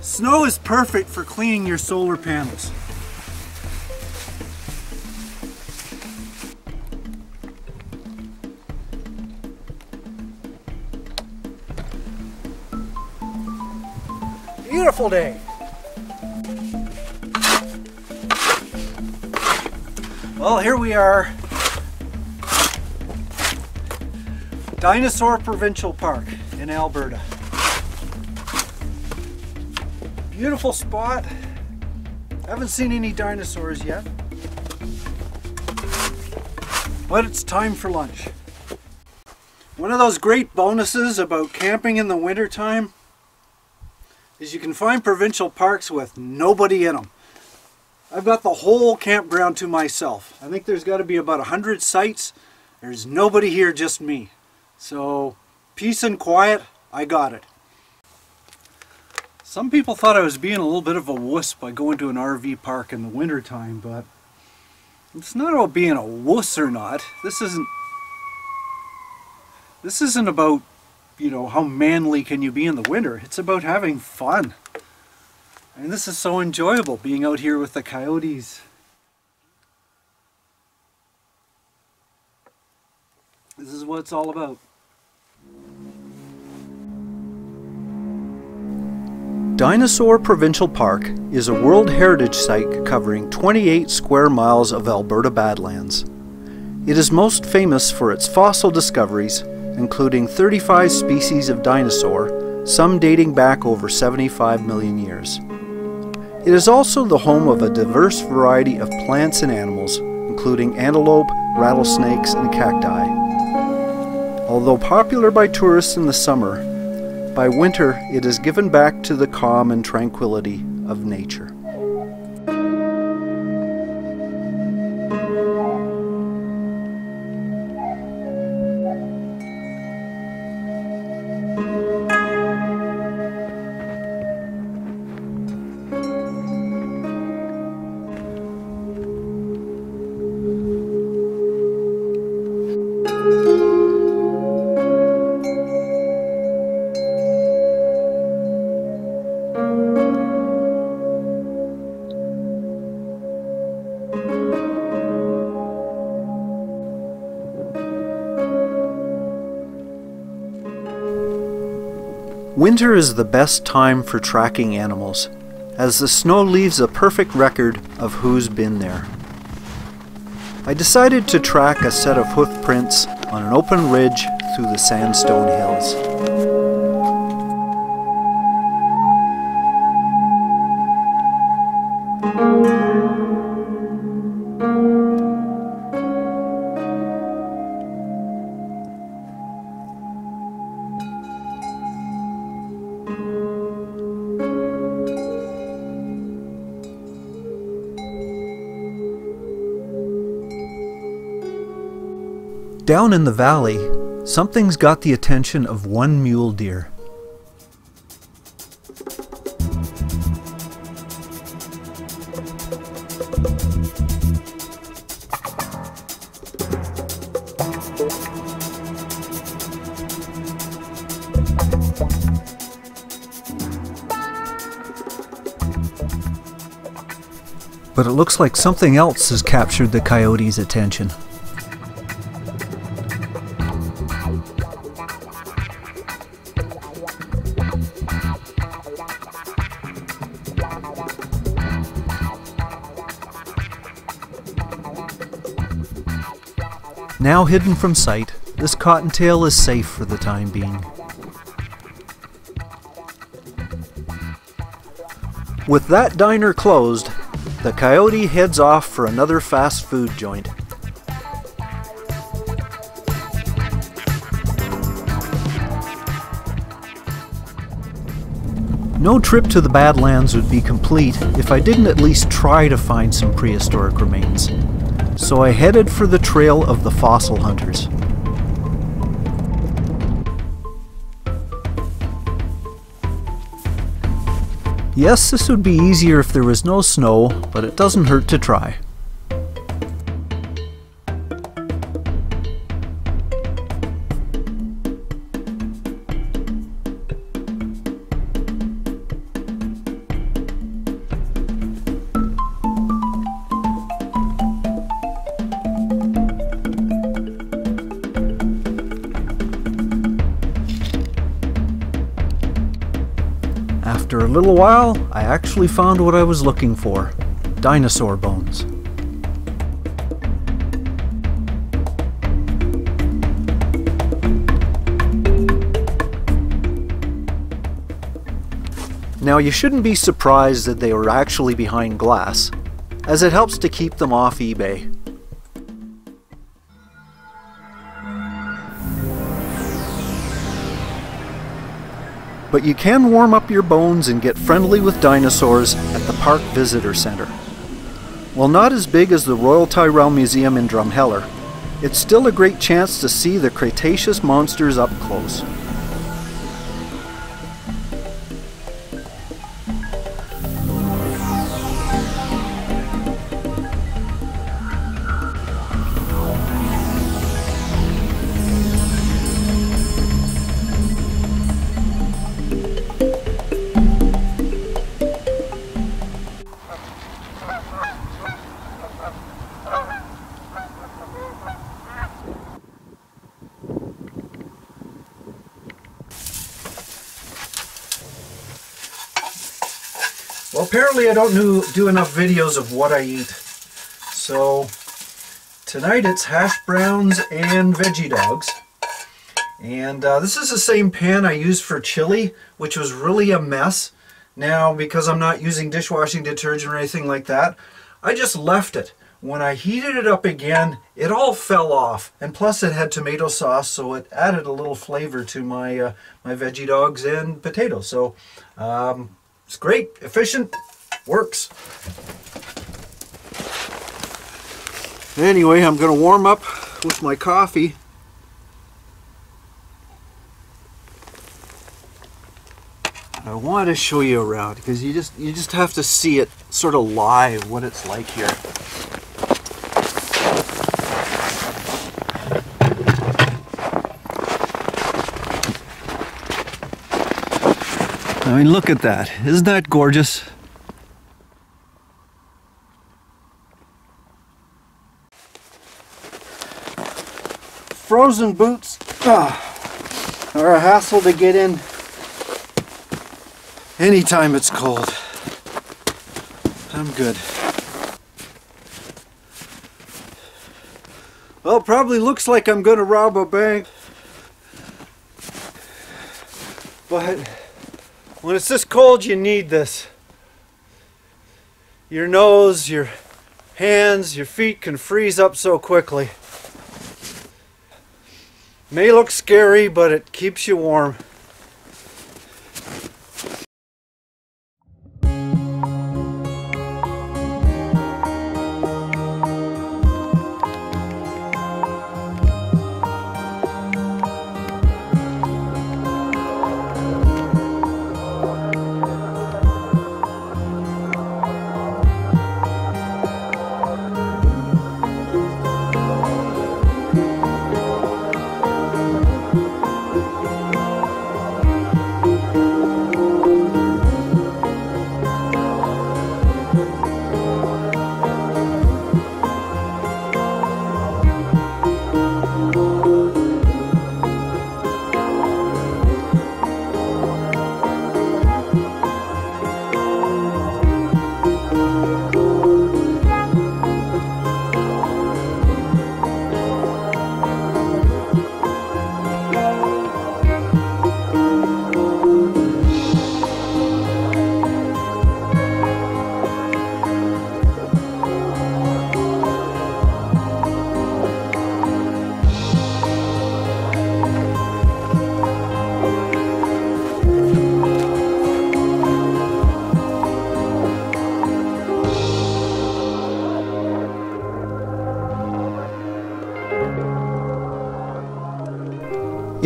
Snow is perfect for cleaning your solar panels. Beautiful day. Well, here we are. Dinosaur Provincial Park in Alberta. Beautiful spot. Haven't seen any dinosaurs yet. But it's time for lunch. One of those great bonuses about camping in the wintertime is you can find provincial parks with nobody in them. I've got the whole campground to myself. I think there's got to be about a hundred sites. There's nobody here, just me. So peace and quiet, I got it. Some people thought I was being a little bit of a wuss by going to an RV park in the wintertime, but it's not about being a wuss or not. This isn't this isn't about, you know, how manly can you be in the winter. It's about having fun. And this is so enjoyable being out here with the coyotes. This is what it's all about. Dinosaur Provincial Park is a World Heritage Site covering 28 square miles of Alberta Badlands. It is most famous for its fossil discoveries, including 35 species of dinosaur, some dating back over 75 million years. It is also the home of a diverse variety of plants and animals, including antelope, rattlesnakes, and cacti. Although popular by tourists in the summer, by winter, it is given back to the calm and tranquility of nature. Winter is the best time for tracking animals, as the snow leaves a perfect record of who's been there. I decided to track a set of hoof prints on an open ridge through the sandstone hills. Down in the valley, something's got the attention of one mule deer. But it looks like something else has captured the coyote's attention. Now hidden from sight, this cottontail is safe for the time being. With that diner closed, the coyote heads off for another fast food joint. No trip to the Badlands would be complete if I didn't at least try to find some prehistoric remains so I headed for the trail of the fossil hunters. Yes, this would be easier if there was no snow, but it doesn't hurt to try. After a little while, I actually found what I was looking for dinosaur bones. Now you shouldn't be surprised that they were actually behind glass, as it helps to keep them off eBay. But you can warm up your bones and get friendly with dinosaurs at the Park Visitor Center. While not as big as the Royal Tyrrell Museum in Drumheller, it's still a great chance to see the Cretaceous monsters up close. Apparently I don't do, do enough videos of what I eat. So, tonight it's hash browns and veggie dogs. And uh, this is the same pan I used for chili, which was really a mess. Now, because I'm not using dishwashing detergent or anything like that, I just left it. When I heated it up again, it all fell off. And plus it had tomato sauce, so it added a little flavor to my, uh, my veggie dogs and potatoes. So, um, it's great, efficient, works. Anyway, I'm going to warm up with my coffee. I want to show you around because you just you just have to see it sort of live what it's like here. I mean, look at that. Isn't that gorgeous? Frozen boots ah, are a hassle to get in anytime it's cold. I'm good. Well, probably looks like I'm gonna rob a bank. But when it's this cold, you need this. Your nose, your hands, your feet can freeze up so quickly. May look scary, but it keeps you warm.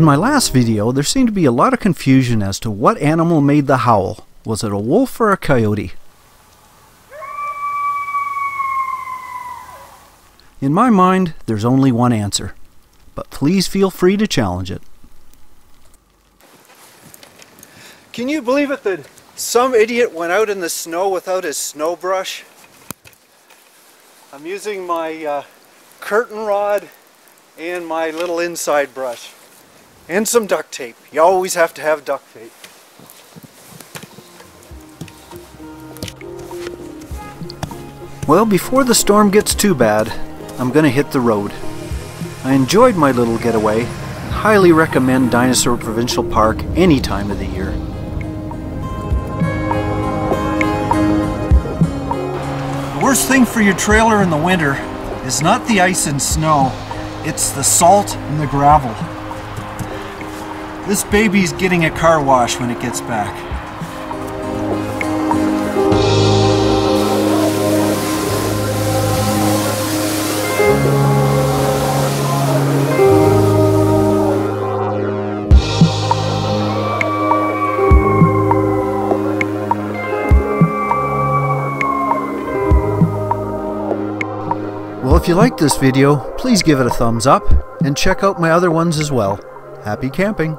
In my last video, there seemed to be a lot of confusion as to what animal made the howl. Was it a wolf or a coyote? In my mind, there's only one answer, but please feel free to challenge it. Can you believe it that some idiot went out in the snow without his snow brush? I'm using my uh, curtain rod and my little inside brush. And some duct tape. You always have to have duct tape. Well, before the storm gets too bad, I'm going to hit the road. I enjoyed my little getaway and highly recommend Dinosaur Provincial Park any time of the year. The worst thing for your trailer in the winter is not the ice and snow, it's the salt and the gravel. This baby's getting a car wash when it gets back. Well, if you liked this video, please give it a thumbs up and check out my other ones as well. Happy camping!